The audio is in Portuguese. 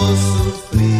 rayo de